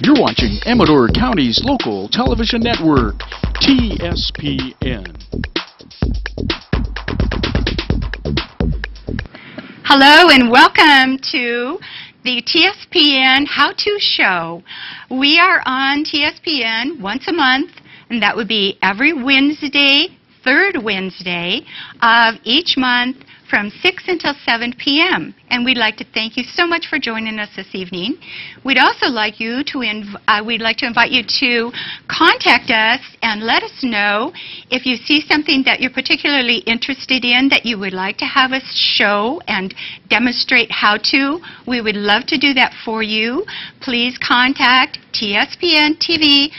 You're watching Amador County's local television network, TSPN. Hello and welcome to the TSPN How To Show. We are on TSPN once a month, and that would be every Wednesday, third Wednesday of each month from 6 until 7 p.m. And we'd like to thank you so much for joining us this evening. We'd also like you to inv- uh, we'd like to invite you to contact us and let us know if you see something that you're particularly interested in that you would like to have us show and demonstrate how to. We would love to do that for you. Please contact tspntv.com.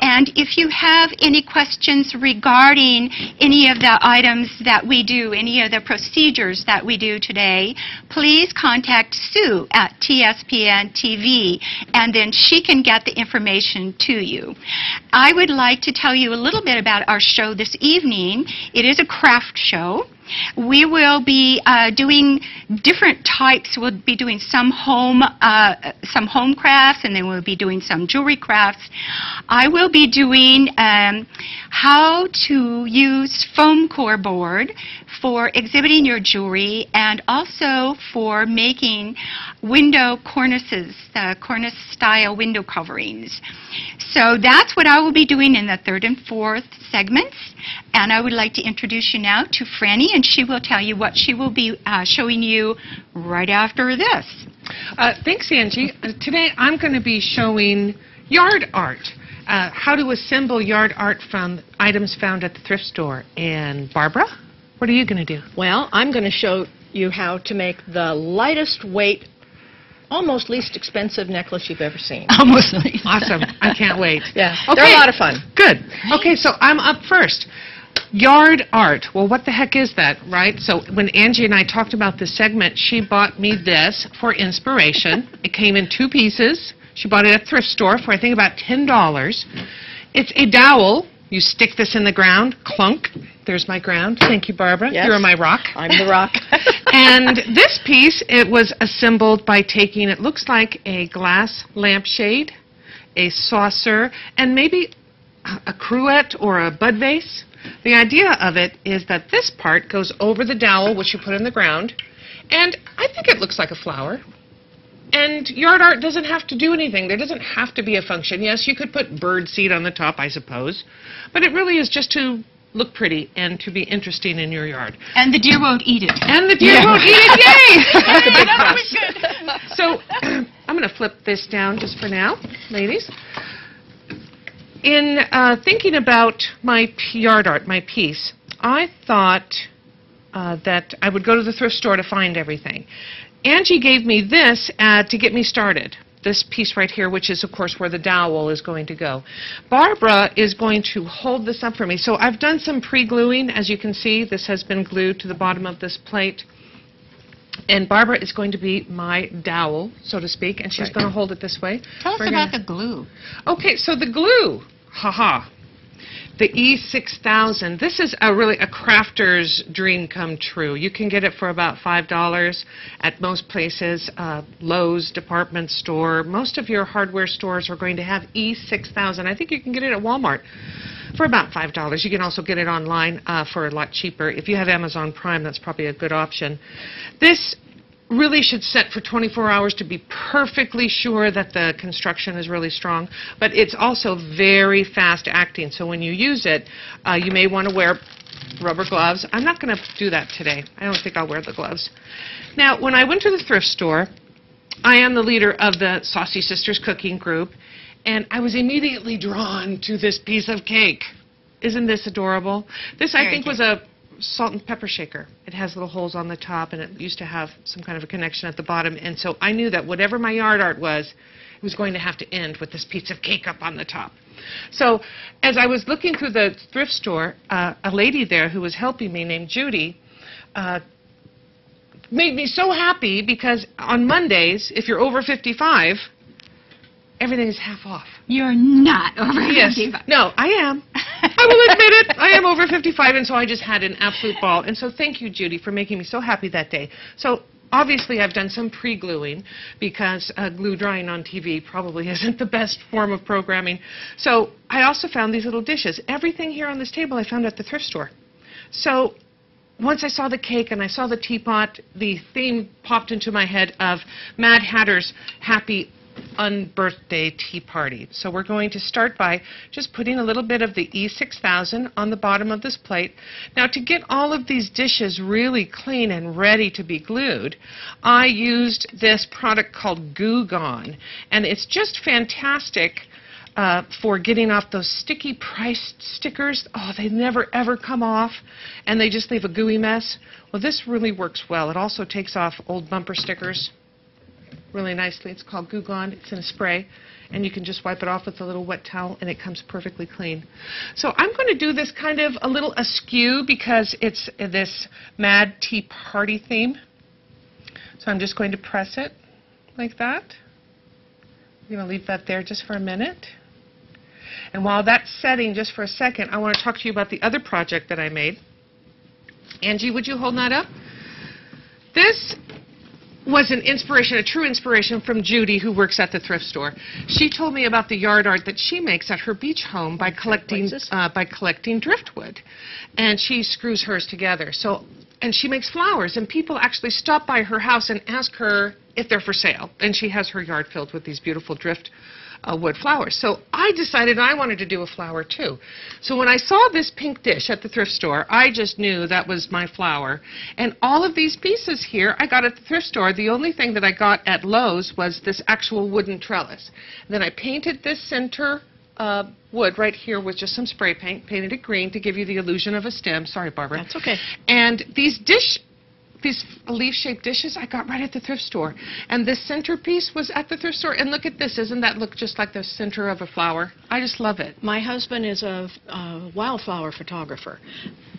And if you have any questions regarding any of the items that we do, any of the procedures that we do today, please contact Sue at TSPN TV, and then she can get the information to you. I would like to tell you a little bit about our show this evening. It is a craft show. We will be uh, doing different types. We'll be doing some home, uh, some home crafts, and then we'll be doing some jewelry crafts. I will be doing um, how to use foam core board for exhibiting your jewelry, and also for making window cornices, uh, cornice style window coverings. So that's what I will be doing in the third and fourth segments. And I would like to introduce you now to Frannie, and she will tell you what she will be uh, showing you right after this. Uh, thanks, Anje. Uh, today I'm going to be showing yard art. Uh, how to assemble yard art from items found at the thrift store. And Barbara, what are you going to do? Well, I'm going to show you how to make the lightest weight, almost least expensive necklace you've ever seen. Almost. Awesome. I can't wait. Yeah, Okay. they're a lot of fun. Good. Okay, so I'm up first. Yard art. Well, what the heck is that, right? So when Anje and I talked about this segment, she bought me this for inspiration. It came in two pieces. She bought it at a thrift store for I think about $10. It's a dowel. You stick this in the ground, clunk. There's my ground. Thank you, Barbara. Yes. You're my rock. I'm the rock. and this piece, it was assembled by taking, it looks like a glass lampshade, a saucer, and maybe a cruet or a bud vase. The idea of it is that this part goes over the dowel, which you put in the ground, and I think it looks like a flower. And yard art doesn't have to do anything. There doesn't have to be a function. Yes, you could put bird seed on the top, I suppose, but it really is just to look pretty and to be interesting in your yard. And the deer won't eat it. And the deer won't eat it. Yay! That's a big That plus. was good. So I'm going to flip this down just for now, ladies. In uh, thinking about my yard art, my piece, I thought uh, that I would go to the thrift store to find everything. Anje gave me this uh, to get me started. This piece right here, which is, of course, where the dowel is going to go. Barbara is going to hold this up for me. So I've done some pre-gluing. As you can see, this has been glued to the bottom of this plate. And Barbara is going to be my dowel, so to speak, and she's Right. going to hold it this way. Tell us We're about gonna- the glue. Okay, so the glue, haha. The E6000. This is a really a crafter's dream come true. You can get it for about $5 at most places, uh, Lowe's department store. Most of your hardware stores are going to have E6000. I think you can get it at Walmart for about $5. You can also get it online uh, for a lot cheaper. If you have Amazon Prime, that's probably a good option. This really should set for 24 hours to be perfectly sure that the construction is really strong, but it's also very fast acting. So when you use it, uh, you may want to wear rubber gloves. I'm not going to do that today. I don't think I'll wear the gloves. Now, when I went to the thrift store, I am the leader of the Saucy Sisters cooking group, and I was immediately drawn to this piece of cake. Isn't this adorable? This, I Very think, was a salt and pepper shaker. It has little holes on the top, and it used to have some kind of a connection at the bottom. And so I knew that whatever my yard art was, it was going to have to end with this piece of cake up on the top. So as I was looking through the thrift store, uh, a lady there who was helping me named Judy uh, made me so happy because on Mondays, if you're over 55, everything is half off. You're not over Yes. 55. No, I am. I will admit it. I am over 55, and so I just had an absolute ball. And so thank you, Judy, for making me so happy that day. So obviously I've done some pre-gluing because uh, glue drying on TV probably isn't the best form of programming. So I also found these little dishes. Everything here on this table I found at the thrift store. So once I saw the cake and I saw the teapot, the theme popped into my head of Mad Hatter's Happy Unbirthday Tea Party. So we're going to start by just putting a little bit of the E6000 on the bottom of this plate. Now to get all of these dishes really clean and ready to be glued, I used this product called Goo Gone. And it's just fantastic uh, for getting off those sticky price stickers. Oh, they never ever come off, and they just leave a gooey mess. Well, this really works well. It also takes off old bumper stickers really nicely. It's called Goo Gone. It's in a spray, and you can just wipe it off with a little wet towel, and it comes perfectly clean. So I'm going to do this kind of a little askew because it's this Mad Tea Party theme. So I'm just going to press it like that. I'm going to leave that there just for a minute. And while that's setting just for a second, I want to talk to you about the other project that I made. Anje, would you hold that up? This was an inspiration, a true inspiration from Judy, who works at the thrift store. She told me about the yard art that she makes at her beach home by collecting uh, by collecting driftwood, and she screws hers together. So, and she makes flowers, and people actually stop by her house and ask her if they're for sale. And she has her yard filled with these beautiful drift uh, wood flowers. So I decided I wanted to do a flower too. So when I saw this pink dish at the thrift store, I just knew that was my flower. And all of these pieces here I got at the thrift store. The only thing that I got at Lowe's was this actual wooden trellis. then I painted this center uh, wood right here with just some spray paint, painted it green to give you the illusion of a stem. Sorry, Barbara. That's okay. And these dish, these leaf-shaped dishes I got right at the thrift store. And this centerpiece was at the thrift store. And look at this. Doesn't that look just like the center of a flower? I just love it. My husband is a uh, wildflower photographer.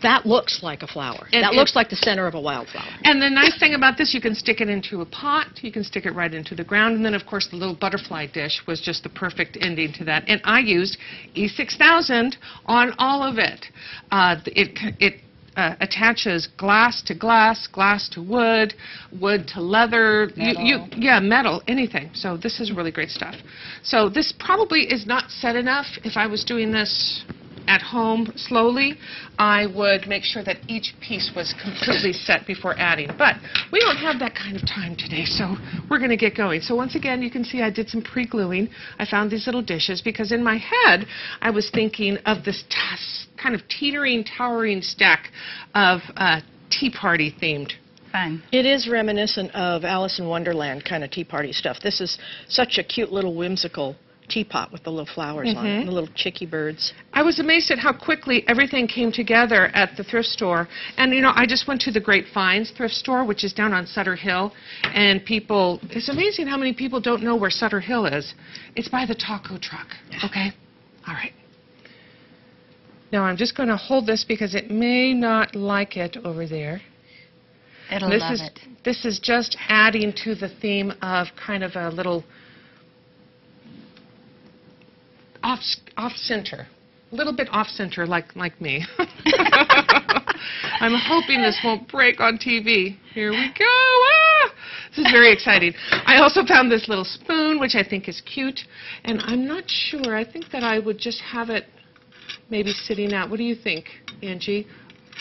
That looks like a flower. And that it- looks like the center of a wildflower. And the nice thing about this, you can stick it into a pot, you can stick it right into the ground, and then of course the little butterfly dish was just the perfect ending to that. And I used E6000 on all of it. Uh, it it uh, attaches glass to glass, glass to wood, wood to leather, you, you, yeah, metal, anything. So this is really great stuff. So this probably is not set enough. If I was doing this at home slowly, I would make sure that each piece was completely set before adding. But we don't have that kind of time today, so we're going to get going. So once again, you can see I did some pre-gluing. I found these little dishes because in my head, I was thinking of this kind of teetering, towering stack of uh, Tea Party themed. Fun. It is reminiscent of Alice in Wonderland kind of tea party stuff. This is such a cute little whimsical teapot with the little flowers on it, Mhm. and the little chicky birds. I was amazed at how quickly everything came together at the thrift store. And, you know, I just went to the Great Finds thrift store, which is down on Sutter Hill. And people, it's amazing how many people don't know where Sutter Hill is. It's by the taco truck. Okay? All right. Now, I'm just going to hold this because it may not like it over there. It'll this love is it. this is just adding to the theme of kind of a little off off center, a little bit off center, like like me. I'm hoping this won't break on TV. Here we go. Ah! This is very exciting. I also found this little spoon, which I think is cute, and I'm not sure. I think that I would just have it maybe sitting out. What do you think, Anje?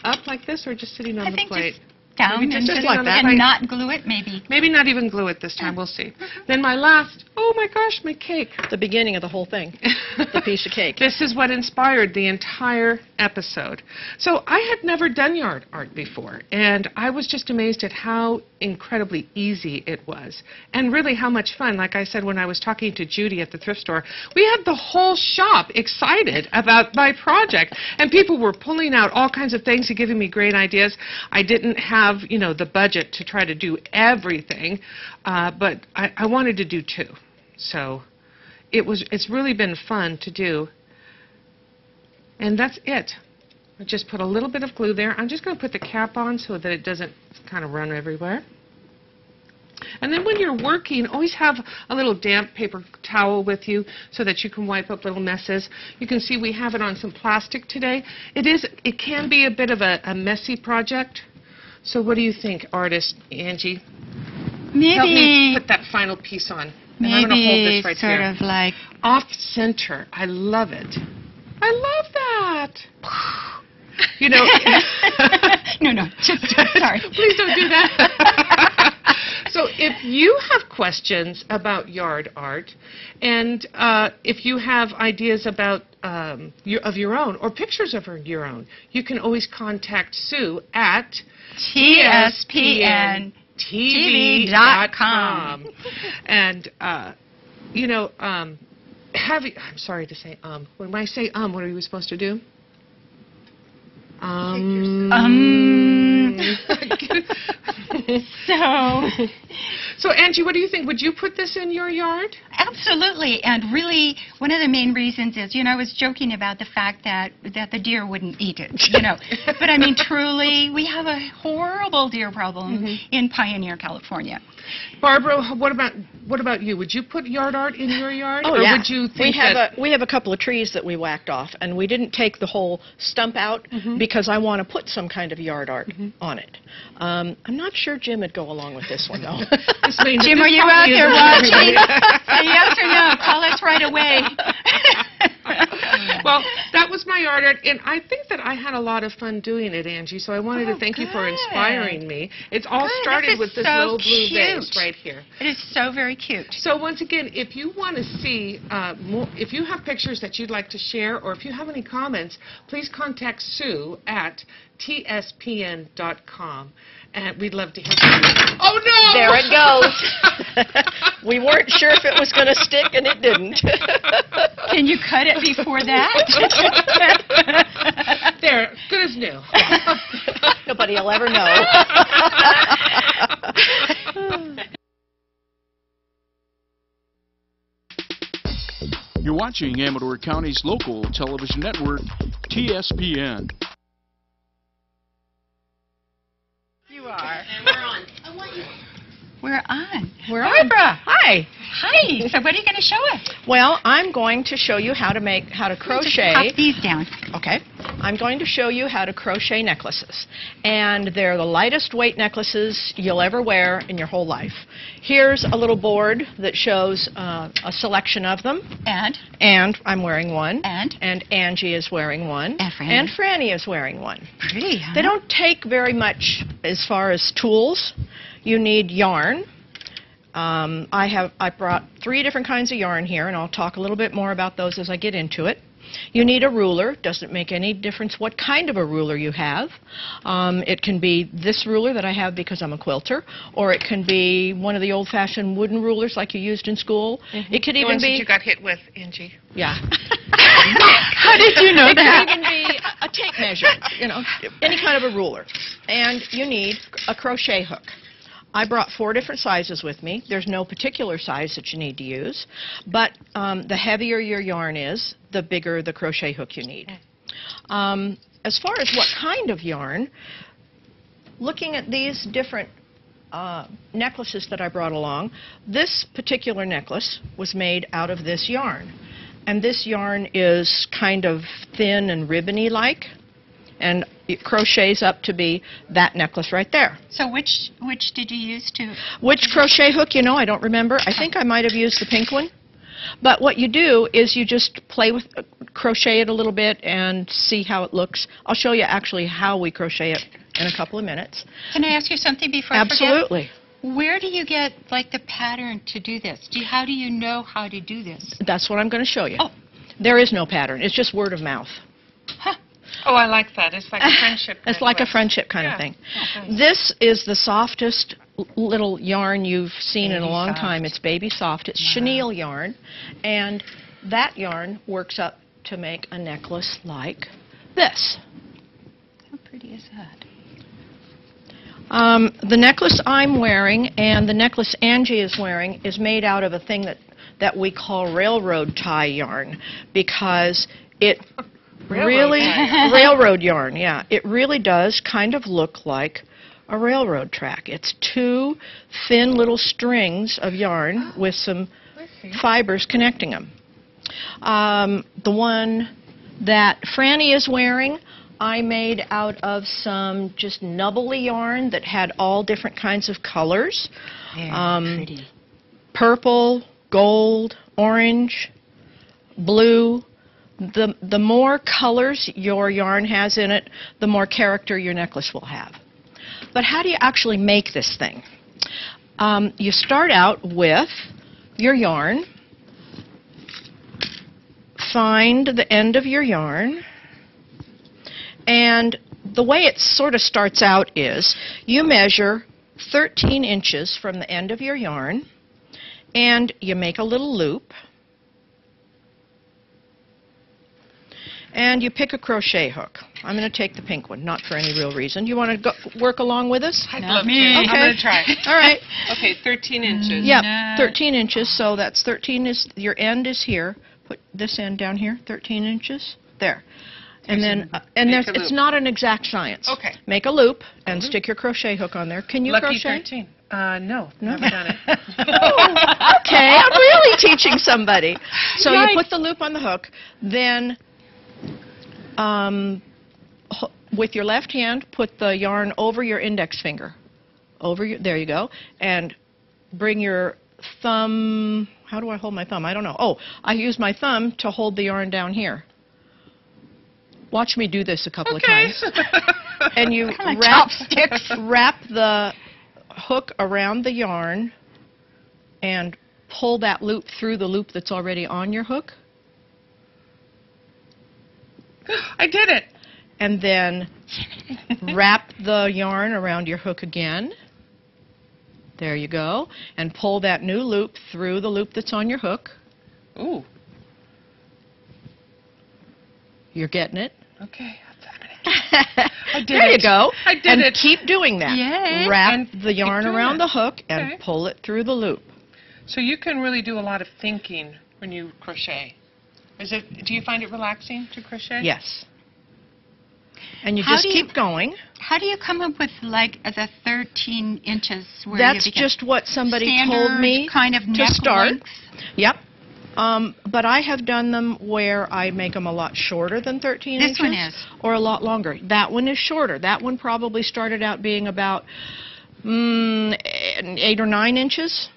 Up like this, or just sitting on I the think plate? just down Maybe just and, sitting like that. and not glue it, maybe. Maybe not even glue it this time. We'll see. Then my last. Oh my gosh, my cake. The beginning of the whole thing, the piece of cake. This is what inspired the entire episode. So I had never done yard art before, and I was just amazed at how incredibly easy it was, and really how much fun. Like I said when I was talking to Judy at the thrift store, we had the whole shop excited about my project, and people were pulling out all kinds of things and giving me great ideas. I didn't have, you know, the budget to try to do everything, uh, but I, I wanted to do two. So it was it's really been fun to do. And that's it. I just put a little bit of glue there. I'm just going to put the cap on so that it doesn't kind of run everywhere. And then when you're working, always have a little damp paper towel with you so that you can wipe up little messes. You can see we have it on some plastic today. It is it can be a bit of a, a messy project. So what do you think, artist Anje? Maybe. Help me put that final piece on. And I'm going to hold maybe this right sort here. of like, Off center. I love it. I love that. You know. no, no, just, sorry. Please don't do that. so, if you have questions about yard art, and uh, if you have ideas about um, your, of your own or pictures of your own, you can always contact Sue at TSPN. TV.com. and, uh, you know, um, have you, I'm sorry to say um. When I say um, what are you supposed to do? Um. Um, so, so, Anje, what do you think? Would you put this in your yard? absolutely, and really, one of the main reasons is, you know, I was joking about the fact that that the deer wouldn't eat it, you know, but I mean, truly, we have a horrible deer problem in Pioneer, California. Barbara, what about what about you? Would you put yard art in your yard, Oh or yeah. would you think we have that? a we have a couple of trees that we whacked off, and we didn't take the whole stump out Mm-hmm. because I want to put some kind of yard art on it. Um, I'm not sure Jim would go along with this one though. This Jim, are you out there watching? Yes or no. Call us right away. well, that was my art, and I think that I had a lot of fun doing it, Anje. So I wanted Oh, to thank you for inspiring me. It's all Good. Started is with this so little blue vase right here. It is so very cute. So once again, if you want to see uh, more, if you have pictures that you'd like to share, or if you have any comments, please contact Sue at tspn.com, and we'd love to hear from you. Oh no! there it goes. we weren't sure if it was going to stick, and it didn't. Can you cut it before that? there, good as new. Nobody will ever know. You're watching Amador County's local television network, TSPN. We're on. We're on. Barbara. Hi. Hi. So what are you going to show us? Well, I'm going to show you how to make how to crochet. pop these down. Okay. I'm going to show you how to crochet necklaces. And they're the lightest weight necklaces you'll ever wear in your whole life. Here's a little board that shows uh, a selection of them. And And I'm wearing one. And? And Anje is wearing one. And Frannie. And Frannie is wearing one. pretty, huh? They don't take very much as far as tools. You need yarn. Um, I have I brought three different kinds of yarn here, and I'll talk a little bit more about those as I get into it. You need a ruler. Doesn't make any difference what kind of a ruler you have. Um, it can be this ruler that I have because I'm a quilter, or it can be one of the old-fashioned wooden rulers like you used in school. It could The even ones that be you got hit with, Anje. yeah. How did you know It could even be a tape measure, you know, any kind of a ruler. And you need a crochet hook. I brought four different sizes with me. There's no particular size that you need to use, but um, the heavier your yarn is, the bigger the crochet hook you need. Um, as far as what kind of yarn, looking at these different uh, necklaces that I brought along, this particular necklace was made out of this yarn. And this yarn is kind of thin and ribbony like, and it crochets up to be that necklace right there. So which which did you use to? Which crochet hook, you know, I don't remember. I think I might have used the pink one. But what you do is you just play with, uh, crochet it a little bit and see how it looks. I'll show you actually how we crochet it in a couple of minutes. Can I ask you something before I forget? Absolutely. Where do you get like the pattern to do this? Do you, how do you know how to do this? That's what I'm going to show you. Oh. There is no pattern. It's just word of mouth. Oh, I like that. It's like a friendship. It's like a friendship kind Yeah. of thing. Nice. This is the softest little yarn you've seen in a long soft. Time. It's baby soft. It's Wow. chenille yarn. And that yarn works up to make a necklace like this. How pretty is that? Um, the necklace I'm wearing and the necklace Anje is wearing is made out of a thing that, that we call railroad tie yarn because it Railroad really railroad yarn, yeah. It really does kind of look like a railroad track. It's two thin little strings of yarn with some fibers connecting them. Um, the one that Frannie is wearing, I made out of some just nubbly yarn that had all different kinds of colors. um, purple, gold, orange, blue. The, the more colors your yarn has in it, the more character your necklace will have. But how do you actually make this thing? Um, you start out with your yarn, find the end of your yarn, and the way it sort of starts out is you measure 13 inches from the end of your yarn, and you make a little loop, and you pick a crochet hook. I'm going to take the pink one, not for any real reason. You want to go, work along with us? I'd No. love to. Me. I'm going to try. All right. Okay, 13 inches. Yeah, 13 inches. So that's 13 is your end is here. Put this end down here, 13 inches. There. And then, uh, and Make there's, it's not an exact science. Okay. Make a loop and stick your crochet hook on there. Can you Lucky crochet? 13. Uh, no, No? never done it. okay, I'm really teaching somebody. So Right. you put the loop on the hook, then um, with your left hand, put the yarn over your index finger. Over your, there you go, and bring your thumb. How do I hold my thumb? I don't know. Oh, I use my thumb to hold the yarn down here. Watch me do this a couple of times. And you wrap, wrap the hook around the yarn and pull that loop through the loop that's already on your hook. I did it. And then wrap the yarn around your hook again. There you go. And pull that new loop through the loop that's on your hook. Ooh, You're getting it? okay. I did it. there you go. I did it. and it. keep doing that. Yay. Wrap And the yarn around it. the hook and Okay. pull it through the loop. So you can really do a lot of thinking when you crochet. Is it? Do you find it relaxing to crochet? Yes. And you How just do you- keep going. How do you come up with like the 13 inches where That's you just what somebody told me kind of to start. length? Yep. Um, but I have done them where I make them a lot shorter than 13 This inches. one is. Or a lot longer. That one is shorter. That one probably started out being about mm, eight or nine inches.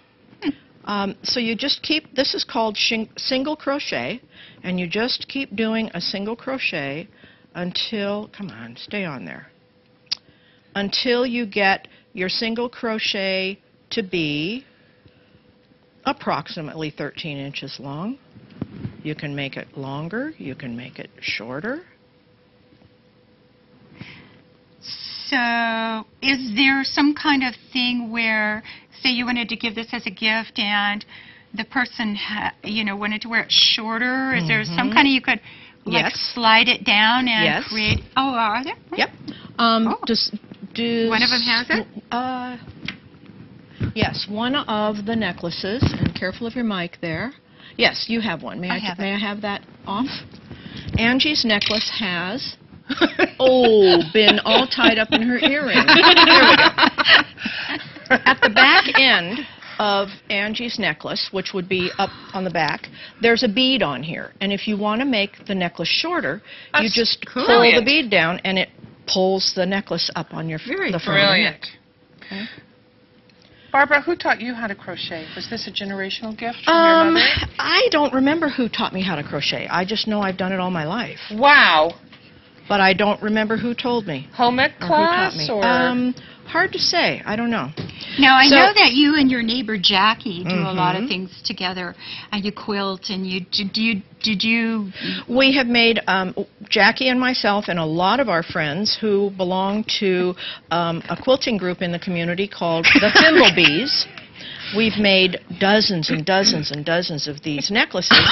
Hmm. Um, so you just keep, this is called shing, single crochet, and you just keep doing a single crochet until, come on, stay on there, until you get your single crochet to be approximately 13 inches long. You can make it longer, you can make it shorter. So, is there some kind of thing where, say, you wanted to give this as a gift and the person, ha- you know, wanted to wear it shorter? Is there some Mhm. kind of you could like Yes. slide it down and Yes. create? Oh, are there? Yep. Um, Oh. does, does One of 'em has it? Uh, yes, one of the necklaces. And careful of your mic there. Yes, you have one. May I I, have may it. I have that off? Anje's necklace has. oh, been all tied up in her earring. There we go. At the back end of Anje's necklace, which would be up on the back, there's a bead on here. And if you want to make the necklace shorter, you That's just pull the bead down and it pulls the necklace up on your Very the front of your neck. Brilliant. Barbara, who taught you how to crochet? Was this a generational gift from Um, your mother? I don't remember who taught me how to crochet. I just know I've done it all my life. Wow. But I don't remember who told me Home ec or who taught class me. or? Um, hard to say. I don't know. Now, I So- know that you and your neighbor Jackie do a lot of Mhm. things together, and you quilt, and you did you did you We have made um, Jackie and myself and a lot of our friends who belong to um, a quilting group in the community called the Thimblebees. We've made dozens and dozens and dozens of these necklaces,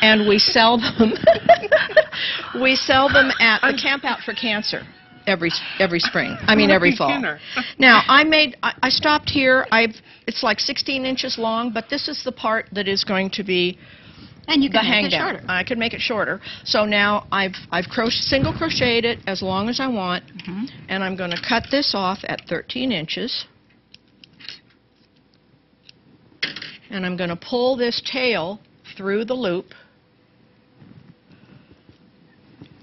and we sell them. we sell them at the Camp Out for Cancer every every spring. I mean every fall. Now I made I, I stopped here. I've it's like 16 inches long, but this is the part that is going to be and you the can hang make it down. shorter. I could make it shorter. So now I've I've cro- single crocheted it as long as I want, Mhm. and I'm going to cut this off at 13 inches. And I'm going to pull this tail through the loop.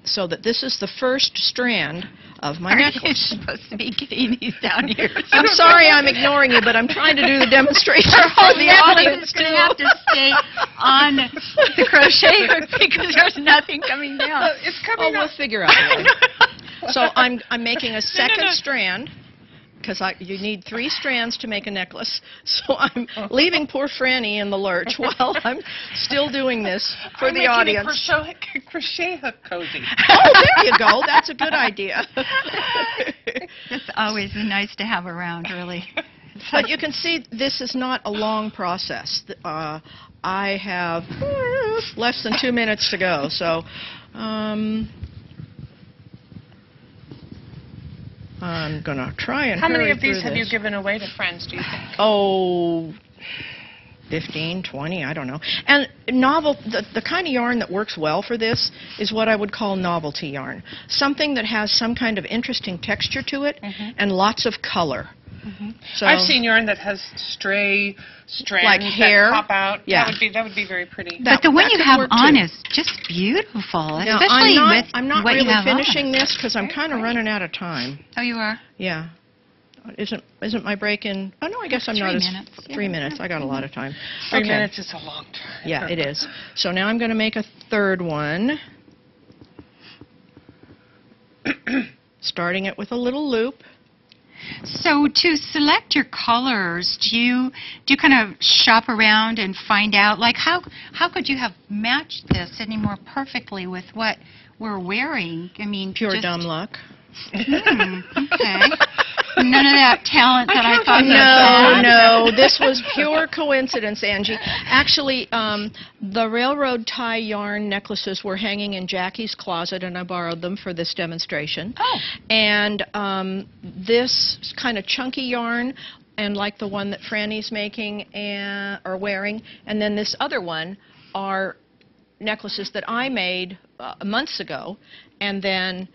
so that this is the first strand of my Are you necklace. supposed to be getting these down here? I'm sorry I'm ignoring you, but I'm trying to do the demonstration for the audience is going to have to stay on the crochet hook because there's nothing coming down. It's Oh, coming we'll up. figure out a way. So I'm I'm making a second no. strand because I you need three strands to make a necklace. So I'm leaving poor Frannie in the lurch while I'm still doing this for I'm the making a audience. crochet, crochet hook cozy. Oh, there you go. That's a good idea. It's always nice to have around, really. but you can see this is not a long process. Uh, I have less than two minutes to go, so um, I'm gonna try and How many of these have you given away to friends, do you think? Oh, 15, 20, I don't know. And novel, the, the kind of yarn that works well for this is what I would call novelty yarn. Something that has some kind of interesting texture to it mm-hmm. and lots of color. Mm-hmm. So, I've seen yarn that has stray strands Like hair? that pop out. Yeah. That would be that would be very pretty. That- but the one you have on too. is just beautiful, Now, especially I'm not, with I'm not what really you have finishing on. this because I'm kind of running out of time. Oh, you are? Yeah. Isn't isn't my break in? Oh no, I guess I'm not Three as minutes. three Yeah. minutes. I got a lot mm-hmm. of time. Three okay. minutes is a long time. Yeah, it is. So now I'm going to make a third one. Starting it with a little loop. So to select your colors, do you do you kind of shop around and find out like how how could you have matched this any more perfectly with what we're wearing? I mean, Pure dumb luck. Hmm, okay. None of that talent that I thought you No, no, this was pure coincidence, Anje. Actually, um, the railroad tie yarn necklaces were hanging in Jackie's closet, and I borrowed them for this demonstration. Oh. And um, this kind of chunky yarn, and like the one that Frannie's making and, or wearing, and then this other one are necklaces that I made uh, months ago, and then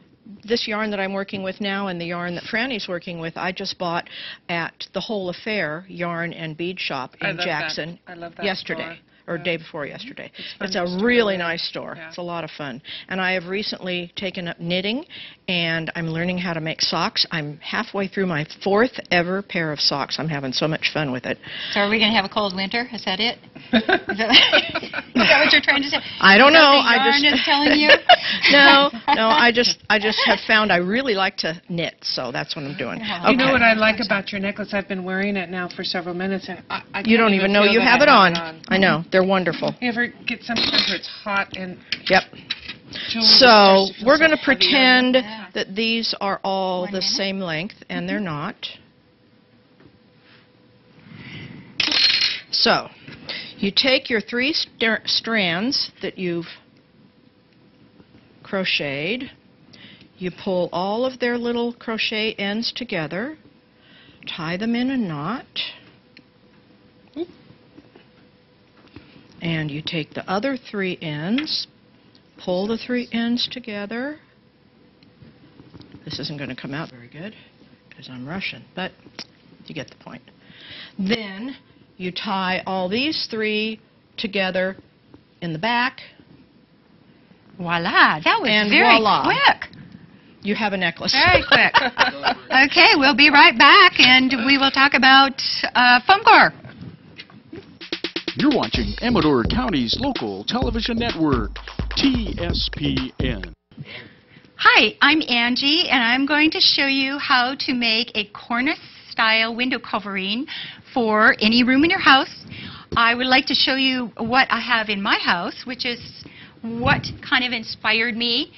this yarn that I'm working with now and the yarn that Frannie's working with, I just bought at the Whole Affair Yarn and Bead Shop I in that. Jackson I love that yesterday. store. Or Yeah. day before yesterday. fun It's a store, really yeah. nice store. Yeah. It's a lot of fun. And I have recently taken up knitting, and I'm learning how to make socks. I'm halfway through my fourth ever pair of socks. I'm having so much fun with it. So are we going to have a cold winter? Is that it? Is that, is that what you're trying to say? I don't know. I yarn just is telling you. no, no. I just, I just have found I really like to knit, so that's what I'm doing. Yeah. Okay. You know what I like about your necklace? I've been wearing it now for several minutes, and I, I You don't even know you that have it on. on. I know they're wonderful. You ever get sometimes where it's hot and Yep. So starts to feel we're going to heavy on you? pretend Yeah. that these are all One the minute. same length, and they're mm-hmm. not. So you take your three st- strands that you've crocheted, you pull all of their little crochet ends together, tie them in a knot, and you take the other three ends, pull the three ends together. This isn't going to come out very good because I'm Russian, but you get the point. Then you tie all these three together in the back. Voila, that was And very voila. quick. You have a necklace. Very quick. okay, we'll be right back, and we will talk about uh, foam core. You're watching Amador County's local television network, TSPN. Hi, I'm Anje, and I'm going to show you how to make a cornice-style window covering for any room in your house. I would like to show you what I have in my house, which is what kind of inspired me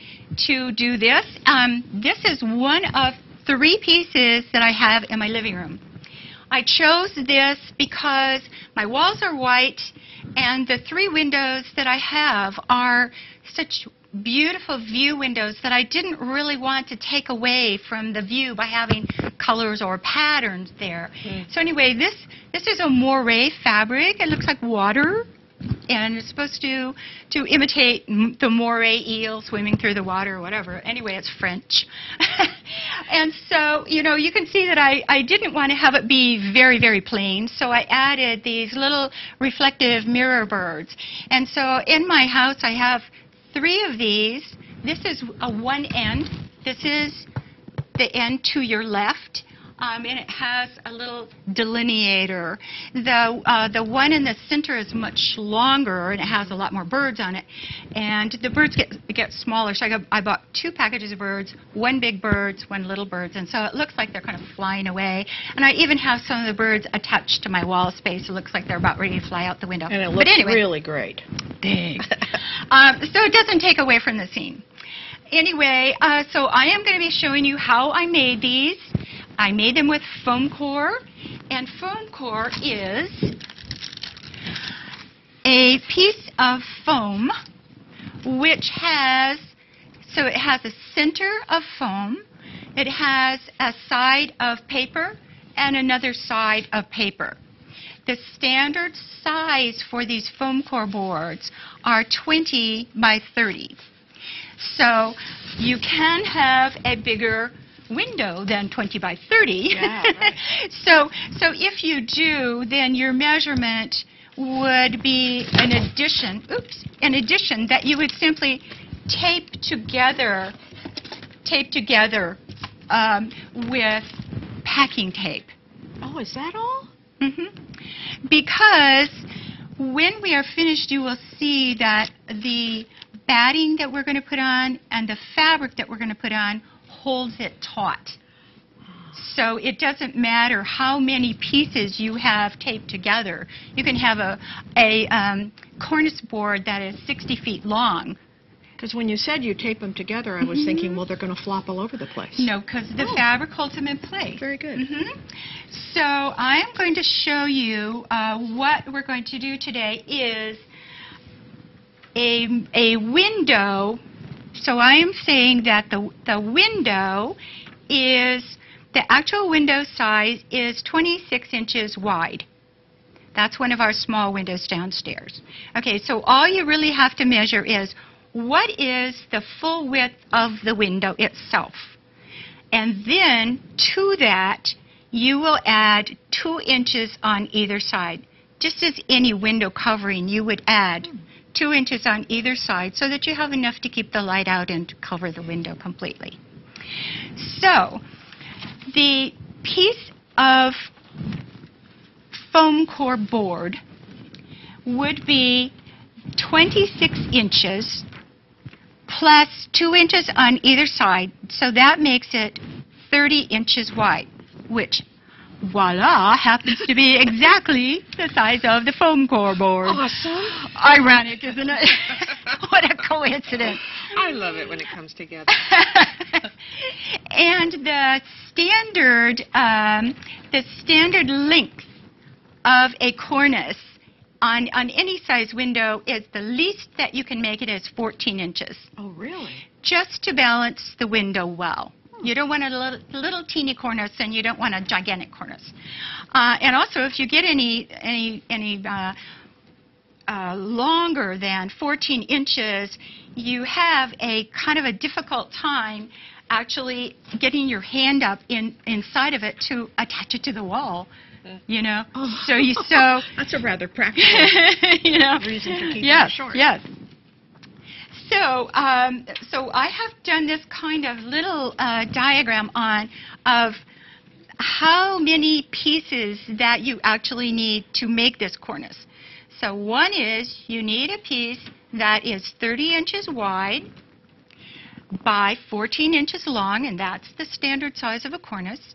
to do this. Um, this is one of three pieces that I have in my living room. I chose this because my walls are white and the three windows that I have are such beautiful view windows that I didn't really want to take away from the view by having colors or patterns there. Hmm. So anyway, this this is a moire fabric. It looks like water and it's supposed to to imitate m- the moray eel swimming through the water or whatever. Anyway, it's French. and so, you know, you can see that I, I didn't want to have it be very, very plain, so I added these little reflective mirror birds. And so in my house, I have three of these this is a one end. This is the end to your left. Um, and it has a little delineator. The uh, the one in the center is much longer and it has a lot more birds on it, and the birds get get smaller. So I, got, I bought two packages of birds, one big birds, one little birds, and so it looks like they're kind of flying away. And I even have some of the birds attached to my wall space. It looks like they're about ready to fly out the window. And it but looks anyway, really great. big. um, so it doesn't take away from the scene. Anyway, uh, so I am going to be showing you how I made these. I made them with foam core, and foam core is a piece of foam which has, so it has a center of foam, it has a side of paper, and another side of paper. The standard size for these foam core boards are 20 by 30. So you can have a bigger window than 20 by 30. Yeah, right. so, so if you do, then your measurement would be an addition, oops, an addition that you would simply tape together, tape together um, with packing tape. Oh, is that all? hmm Because when we are finished, you will see that the batting that we're going to put on and the fabric that we're going to put on holds it taut. So it doesn't matter how many pieces you have taped together. You can have a, a um, cornice board that is 60 feet long. Because when you said you tape them together, I was thinking, well, they're going to flop all over the place. No, because the Oh. fabric holds them in place. Very good. hmm So I am going to show you uh, what we're going to do today is a, a window. So I am saying that the, the window is, the actual window size is 26 inches wide. That's one of our small windows downstairs. Okay, so all you really have to measure is what is the full width of the window itself. And then to that, you will add two inches on either side. Just as any window covering, you would add two inches on either side so that you have enough to keep the light out and cover the window completely. So, the piece of foam core board would be 26 inches plus 2 inches on either side, so that makes it 30 inches wide, which, voila, happens to be exactly the size of the foam core board. Awesome. Ironic, isn't it? what a coincidence. I love it when it comes together. and the standard, um, the standard length of a cornice on, on any size window is the least that you can make it is 14 inches, Oh, really? just to balance the window well. You don't want a little, little teeny cornice, and you don't want a gigantic cornice. Uh, and also, if you get any any any uh, uh, longer than 14 inches, you have a kind of a difficult time actually getting your hand up in inside of it to attach it to the wall. You know, Oh. so you so That's a rather practical. you know, Reason for keeping it yes, short. Yes. So, um, so I have done this kind of little uh, diagram on of how many pieces that you actually need to make this cornice. So one is you need a piece that is 30 inches wide by 14 inches long, and that's the standard size of a cornice.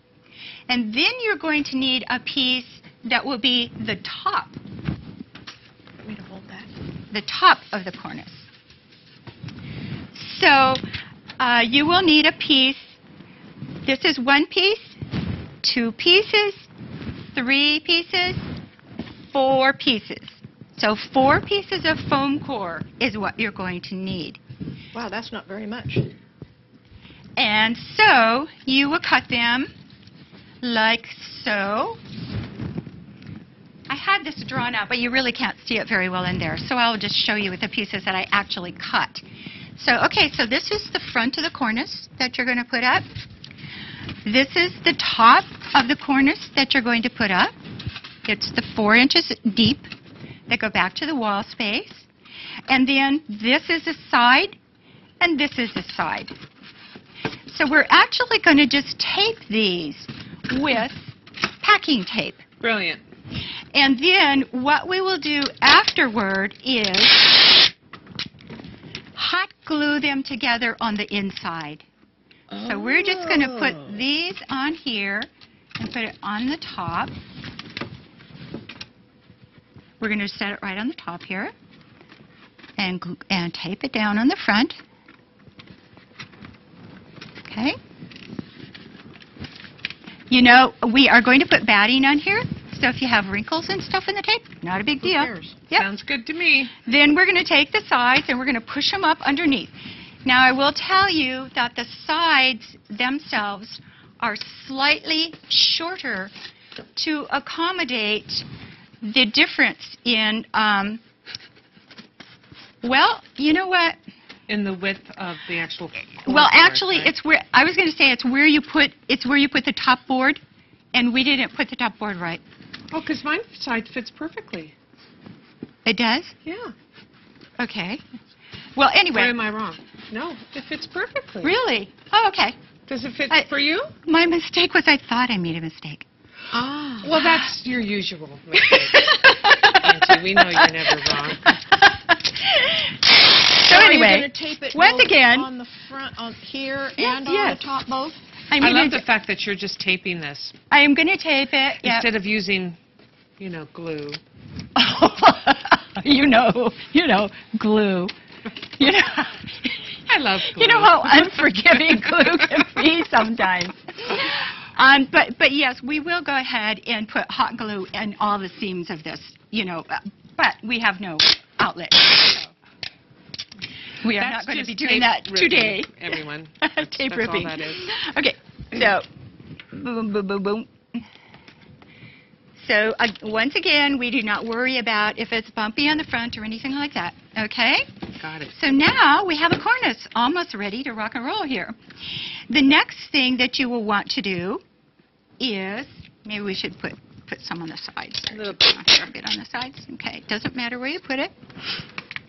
And then you're going to need a piece that will be the top me to hold that? the top of the cornice. So uh, you will need a piece. This is one piece, two pieces, three pieces, four pieces. So four pieces of foam core is what you're going to need. Wow, that's not very much. And so you will cut them like so. I had this drawn out, but you really can't see it very well in there. So I'll just show you with the pieces that I actually cut. So, okay, so this is the front of the cornice that you're going to put up. This is the top of the cornice that you're going to put up. It's the four inches deep that go back to the wall space. And then this is a side and this is a side. So we're actually going to just tape these with packing tape. Brilliant. And then what we will do afterward is hot glue them together on the inside. Oh. So we're just going to Oh. put these on here and put it on the top. We're going to set it right on the top here and and tape it down on the front. Okay. You know, we are going to put batting on here, so if you have wrinkles and stuff in the tape, not a big Who deal. Yep. Sounds good to me. Then we're going to take the sides and we're going to push them up underneath. Now, I will tell you that the sides themselves are slightly shorter to accommodate the difference in, um, well, you know what? In the width of the actual. Well, actually, right? it's where I was going to say it's where you put it's where you put the top board, and we didn't put the top board right. Oh, because my side fits perfectly. It does. Yeah. Okay. Well, Where anyway, am I wrong? No, it fits perfectly. really. Oh, okay. Does it fit I- for you? My mistake was I thought I made a mistake. Well, that's your usual mistake. Auntie, we know you're never wrong. so anyway, you going to tape it once again- on the front, on here, Yes, and on the top both? I'm I gonna love the fact that you're just taping this I am going to tape it. Yeah. instead of using, you know, glue. you know, you know, glue. You know. I love glue. You know how unforgiving glue can be sometimes. Um, but but yes, we will go ahead and put hot glue in all the seams of this. You know, uh, but we have no outlet. So we are That's not going to be doing that ripping, today. everyone. tape that's ripping. that is. Okay, so boom, boom, boom, boom. So uh, once again, we do not worry about if it's bumpy on the front or anything like that. Okay. Got it. So now we have a cornice almost ready to rock and roll here. The next thing that you will want to do is maybe we should put put some on the sides. A little A bit on the sides. Okay. Doesn't matter where you put it.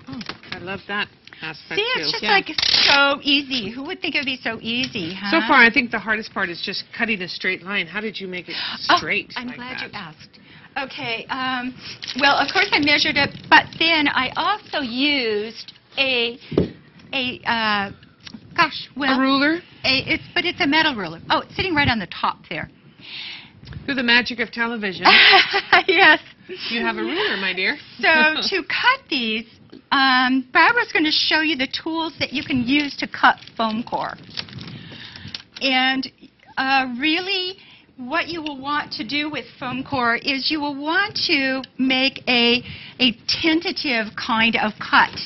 Oh, I love that aspect See, too. it's just Yeah. like so easy. Who would think it would be so easy, huh? So far, I think the hardest part is just cutting a straight line. How did you make it straight? Oh, straight? I'm like glad that? you asked. Okay. Um, well, of course I measured it, but then I also used a a uh, gosh, well, a ruler? a, it's but it's a metal ruler. Oh, it's sitting right on the top there. Through the magic of television, yes. you have a ruler, my dear. So to cut these, um, Barbara's going to show you the tools that you can use to cut foam core. And uh, really, what you will want to do with foam core is you will want to make a, a tentative kind of cut.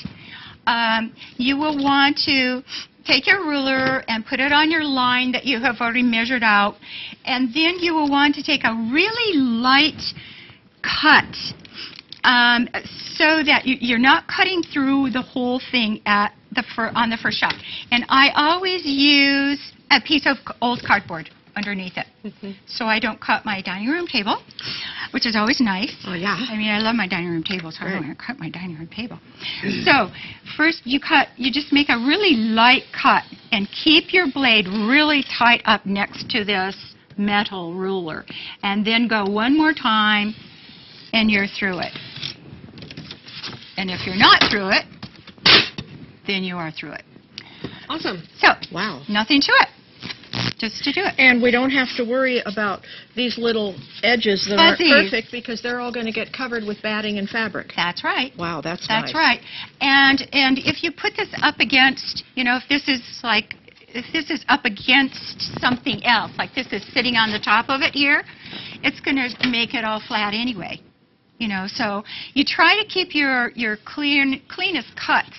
Um, you will want to take your ruler and put it on your line that you have already measured out, and then you will want to take a really light cut um, so that you, you're not cutting through the whole thing at the fir- on the first shot. And I always use a piece of old cardboard underneath it, Mm-hmm. so I don't cut my dining room table, which is always nice. Oh, yeah. I mean, I love my dining room table, so I don't want to cut my dining room table. So first, you cut. You just make a really light cut and keep your blade really tight up next to this metal ruler, and then go one more time, and you're through it. And if you're not through it, then you are through it. Awesome. So Wow. nothing to it, just to do it. And we don't have to worry about these little edges that Fuzzies. aren't perfect because they're all going to get covered with batting and fabric. That's right. Wow, that's right. That's nice. right. And and if you put this up against, you know, if this is like if this is up against something else, like this is sitting on the top of it here, it's going to make it all flat anyway. You know, so you try to keep your your clean cleanest cuts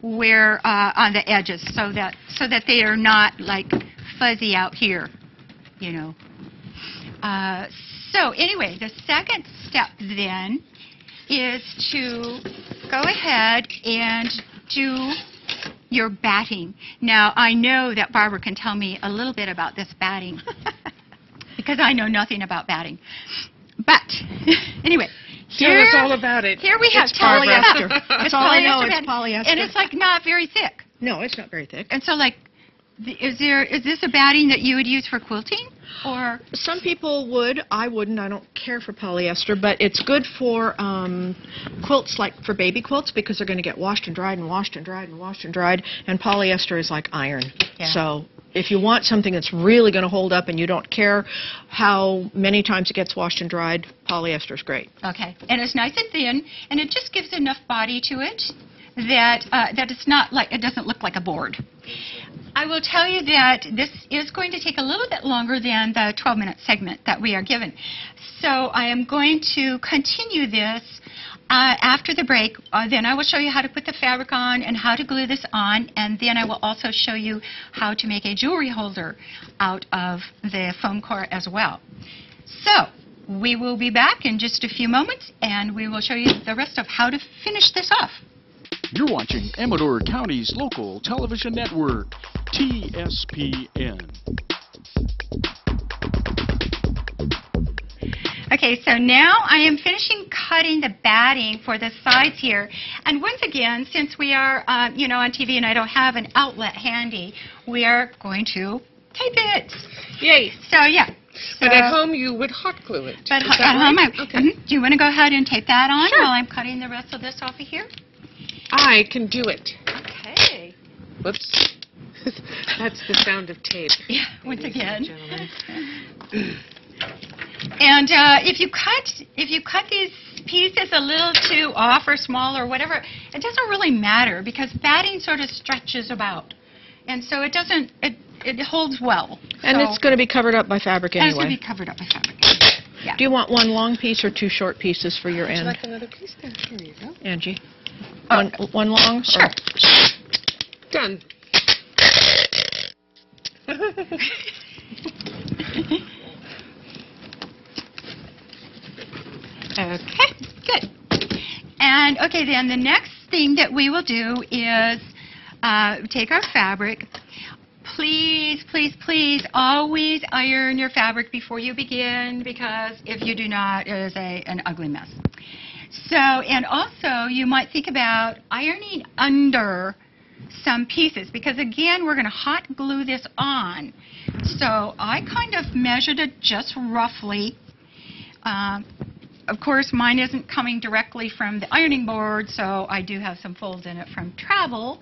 where uh, on the edges so that so that they are not like fuzzy out here, you know. Uh, so anyway, the second step then is to go ahead and do your batting. Now, I know that Barbara can tell me a little bit about this batting because I know nothing about batting. But anyway, Tell here, us all about it. here we have It's polyester. It's That's all I know, polyester it's polyester. And it's like not very thick. No, it's not very thick. And so, like, is there is this a batting that you would use for quilting, or Some people would. I wouldn't. I don't care for polyester, but it's good for um, quilts, like for baby quilts, because they're going to get washed and dried and washed and dried and washed and dried. And polyester is like iron. Yeah. So if you want something that's really going to hold up and you don't care how many times it gets washed and dried, polyester is great. okay? And it's nice and thin, and it just gives enough body to it that uh, that it's not like it doesn't look like a board. I will tell you that this is going to take a little bit longer than the 12-minute segment that we are given. So I am going to continue this uh, after the break. Uh, then I will show you how to put the fabric on and how to glue this on, and then I will also show you how to make a jewelry holder out of the foam core as well. So we will be back in just a few moments, and we will show you the rest of how to finish this off. You're watching Amador County's local television network, TSPN. Okay, so now I am finishing cutting the batting for the sides here. And once again, since we are, um, you know, on TV and I don't have an outlet handy, we are going to tape it. Yay. So, yeah. But at home, you would hot glue it. But at that home. I, Okay. Mhm. do you want to go ahead and tape that on Sure. while I'm cutting the rest of this off of here? I can do it. Okay. Whoops. That's the sound of tape. Yeah, once again. gentlemen. And uh, if you cut if you cut these pieces a little too off or small or whatever, it doesn't really matter because batting sort of stretches about, and so it doesn't it it holds well. And So- it's going to be covered up by fabric and it's going to be covered up by fabric. Yeah. Do you want one long piece or two short pieces for your Would you end, like another piece there? Here you go. Anje? Oh. One, one long? or- Sure. Done. Okay, good. And okay, then the next thing that we will do is uh, take our fabric. Please, please, please always iron your fabric before you begin because if you do not, it is a, an ugly mess. So, and also you might think about ironing under some pieces because again, we're going to hot glue this on. So I kind of measured it just roughly. Um, of course, mine isn't coming directly from the ironing board, so I do have some folds in it from travel.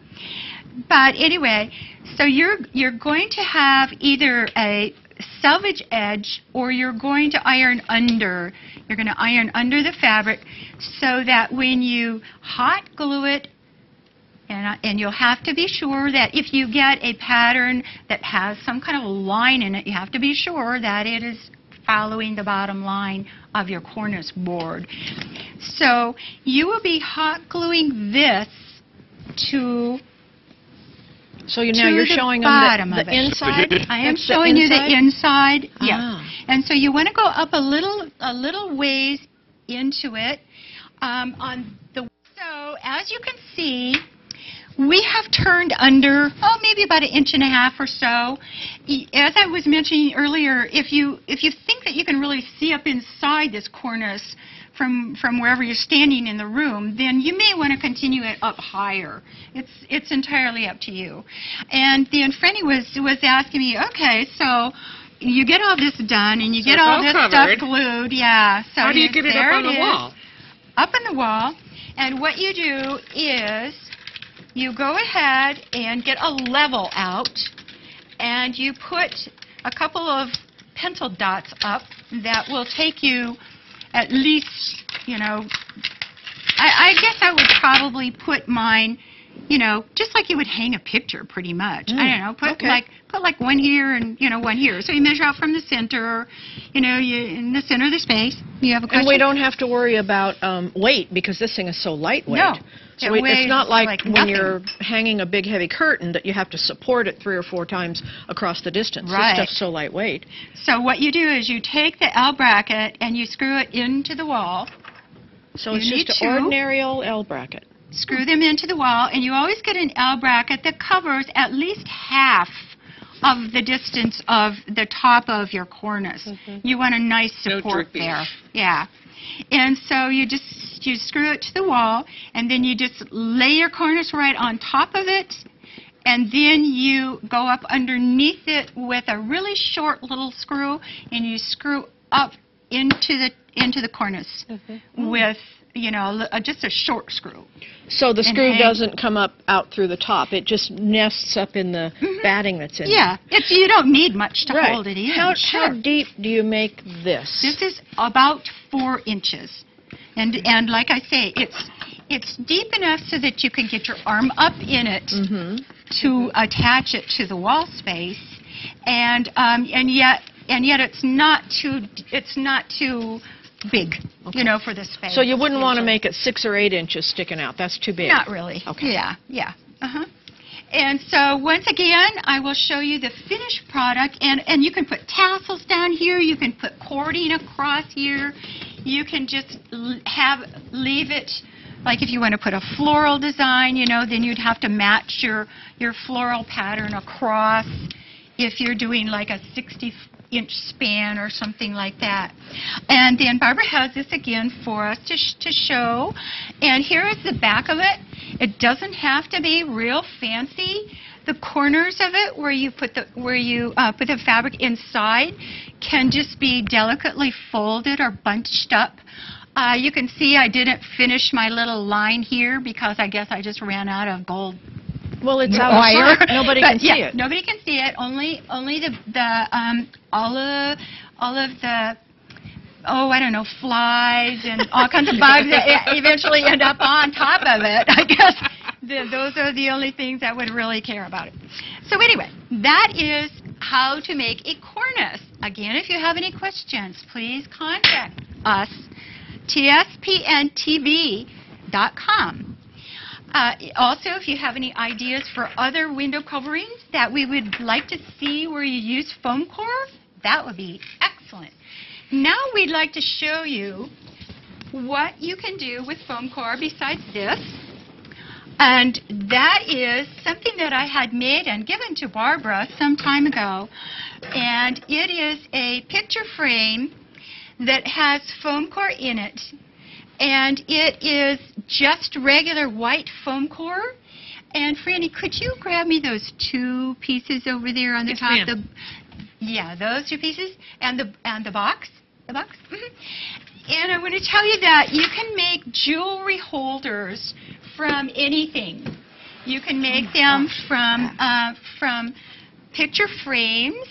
But anyway, so you're you're going to have either a selvage edge or you're going to iron under. You're going to iron under the fabric so that when you hot glue it and, and you'll have to be sure that if you get a pattern that has some kind of a line in it, you have to be sure that it is following the bottom line of your cornice board. So you will be hot gluing this to So you now to you're the showing bottom them of the, it. the inside. I am That's the showing you the inside? inside. Yes. Ah. And so you want to go up a little a little ways into it. Um, on the so as you can see, we have turned under oh maybe about an inch and a half or so. As I was mentioning earlier, if you if you think that you can really see up inside this cornice from from wherever you're standing in the room, then you may want to continue it up higher. It's it's entirely up to you. And then Frannie was was asking me, okay, so you get all this done and you So get all all this covered. stuff glued, yeah. So How do you get it up on the is wall? up on the wall. And what you do is you go ahead and get a level out and you put a couple of pencil dots up that will take you at least, you know, I, I guess I would probably put mine, you know, just like you would hang a picture pretty much. I Mm, don't know, put okay. like put like one here and you know one here. So you measure out from the center, you know, you in the center of the space. You have a question? And we don't have to worry about um, weight because this thing is so lightweight. No. So It it- it's not like, like when nothing. you're hanging a big heavy curtain that you have to support it three or four times across the distance. Right. This stuff's so lightweight. So what you do is you take the L bracket and you screw it into the wall. So You it's just an ordinary old L bracket. Screw them into the wall, and you always get an L bracket that covers at least half of the distance of the top of your cornice. Mm-hmm. You want a nice support dripping. there. Yeah. And so you just you screw it to the wall, and then you just lay your cornice right on top of it, and then you go up underneath it with a really short little screw, and you screw up into the into the cornice mm-hmm. with you know uh, just a short screw. So the screw hang. doesn't come up out through the top. It just nests up in the batting that's in Yeah, it's you don't need much to. Right. hold it in. How, sure. how deep do you make this? This is about four inches, and and like I say, it's it's deep enough so that you can get your arm up in it hmm to attach it to the wall space, and um, and yet and yet it's not too it's not too big, you know, for the space. So you wouldn't want to make it six or eight inches sticking out. That's too big. Not really. Okay. Yeah, yeah. Uh-huh. And so once again, I will show you the finished product, and, and you can put tassels down here, you can put cording across here, you can just have, leave it, like if you want to put a floral design, you know, then you'd have to match your, your floral pattern across if you're doing like a 60 inch span or something like that. And then Barbara has this again for us to, sh- to show. And here is the back of it. It doesn't have to be real fancy. The corners of it, where you put the where you uh, put the fabric inside, can just be delicately folded or bunched up. Uh, you can see I didn't finish my little line here because I guess I just ran out of gold Well, it's wire. outside. Nobody But, can see yeah, it. Nobody can see it. Only only the the um all of all of the oh I don't know flies and all kinds of bugs that eventually end up on top of it. I guess the, those are the only things that would really care about it. So anyway, that is how to make a cornice. Again, if you have any questions, please contact us tspntv.com. Uh, also, if you have any ideas for other window coverings that we would like to see where you use foam core, that would be excellent. Now we'd like to show you what you can do with foam core besides this. And that is something that I had made and given to Barbara some time ago. And it is a picture frame that has foam core in it. And it is just regular white foam core. And Frannie, could you grab me those two pieces over there on the Yes, top? The, yeah, those two pieces and the and the box, the box. Mhm. And I want to tell you that you can make jewelry holders from anything. You can make them from uh, from picture frames.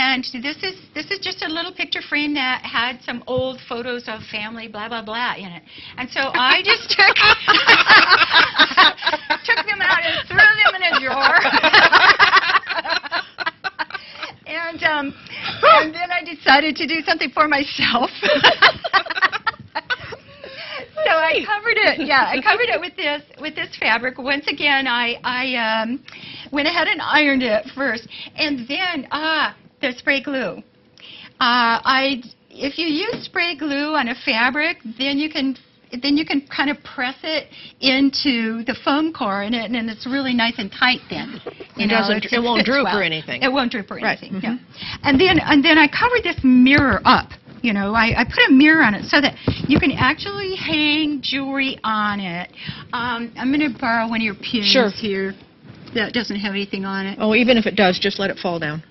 And this is this is just a little picture frame that had some old photos of family, blah blah blah, in it. And so I just took took them out and threw them in a drawer. and um, and then I decided to do something for myself. so I covered it. Yeah, I covered it with this with this fabric. Once again, I I um, went ahead and ironed it first, and then ah, the spray glue. Uh, I if you use spray glue on a fabric, then you can then you can kind of press it into the foam core, and it and it's really nice and tight then. You It know, doesn't- it, it won't droop or anything. It won't droop or Right, anything. No. And then and then I covered this mirror up. You know, I, I put a mirror on it so that you can actually hang jewelry on it. Um, I'm going to borrow one of your pins Sure. here that doesn't have anything on it. Oh, even if it does, just let it fall down.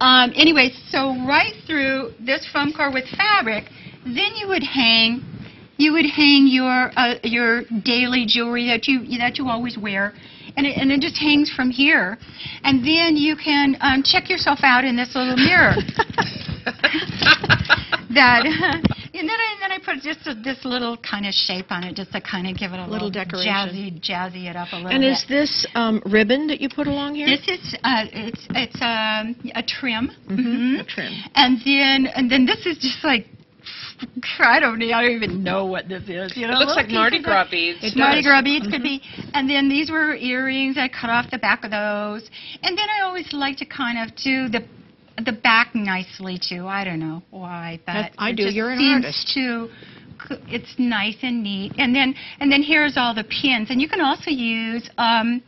Um, anyway, so right through this foam core with fabric, then you would hang, you would hang your uh, your daily jewelry that you that you always wear, and it, and it just hangs from here, and then you can um, check yourself out in this little mirror. that, and then I, and then I put just a, this little kind of shape on it, just to kind of give it a Little little, decoration. jazzy, jazzy it up a little And bit. is this um, ribbon that you put along here? This is uh, it's it's um, a trim. Mhm, Mhm. a trim. And then and then this is just like I don't I don't even know what this is. You know, It looks like Mardi pieces Gras of- beads. It Mardi. Gras beads could be. And then these were earrings. I cut off the back of those. And then I always like to kind of do the the back nicely too. I don't know why, but That- I do. You're an seems artist. To, it's nice and neat. And then and then here's all the pins. And you can also use um,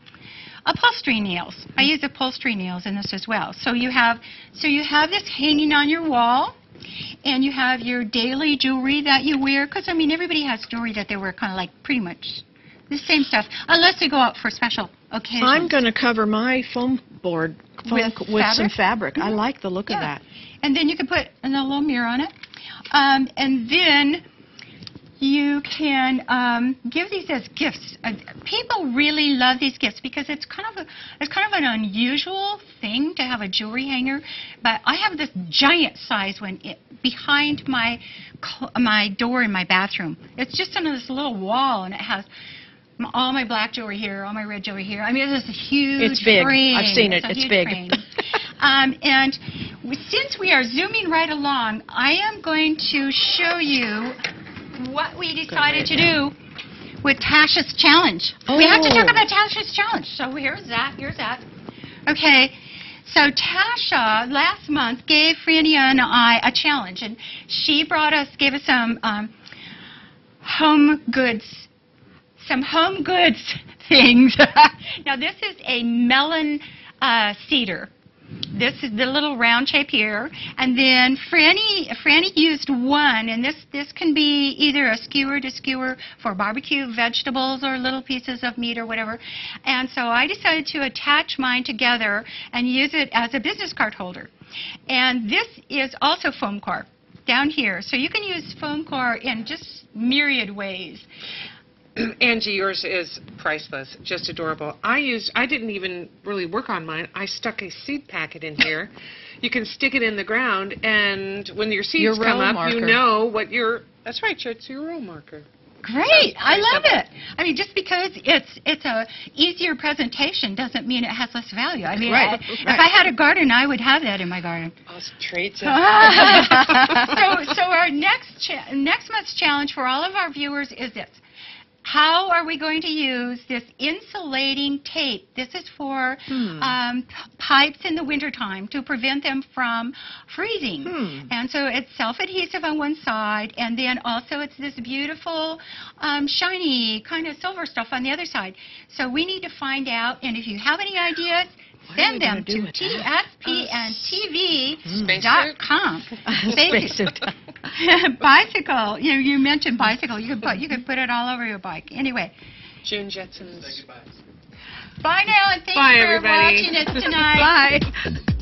upholstery nails. I use upholstery nails in this as well. So you have so you have this hanging on your wall, and you have your daily jewelry that you wear. Because I mean, everybody has jewelry that they wear, kind of like pretty much the same stuff, unless they go out for special occasions. I'm going to cover my foam board With c- with some fabric? fabric. I like the look of that. And then you can put a little mirror on it. Um, and then you can um, give these as gifts. Uh, people really love these gifts because it's kind of a, it's kind of an unusual thing to have a jewelry hanger. But I have this giant size one it, behind my my door in my bathroom. It's just on this little wall, and it has all my black jewelry here, all my red jewelry here. I mean, it's a huge It's big. I've seen it. It's huge big. um, and w- since we are zooming right along, I am going to show you what we decided to do with Tasha's challenge. We have to talk Oh. about Tasha's challenge. So here's that. Here's that. Okay. So Tasha last month gave Frannie and I a challenge, and she brought us, gave us some um, home goods, some home goods things. now this is a melon uh, cedar. This is the little round shape here, and then Frannie Frannie used one, and this this can be either a skewer to skewer for barbecue vegetables or little pieces of meat or whatever. And so I decided to attach mine together and use it as a business card holder. And this is also foam core down here, so you can use foam core in just myriad ways. Anje, yours is priceless, just adorable. I used, I didn't even really work on mine. I stuck a seed packet in here. You can stick it in the ground, and when your seeds Your come up, you know what your. That's right, it's your row marker. Great, I love simple. it. I mean, just because it's it's a easier presentation doesn't mean it has less value. I mean, Right, I- if. I had a garden, I would have that in my garden. I'll trade so, so our next next month's challenge for all of our viewers is this. How are we going to use this insulating tape? This is for Hmm. um, pipes in the wintertime to prevent them from freezing. Hmm. And so it's self-adhesive on one side, and then also it's this beautiful, um, shiny kind of silver stuff on the other side. So we need to find out, and if you have any ideas, What are we send them gonna do to with that? Spacesuit. bicycle. You know, you mentioned bicycle. You could put you could put it all over your bike. Anyway, June Jetsons. bye now, and thank Bye, you for everybody. watching us tonight. Bye.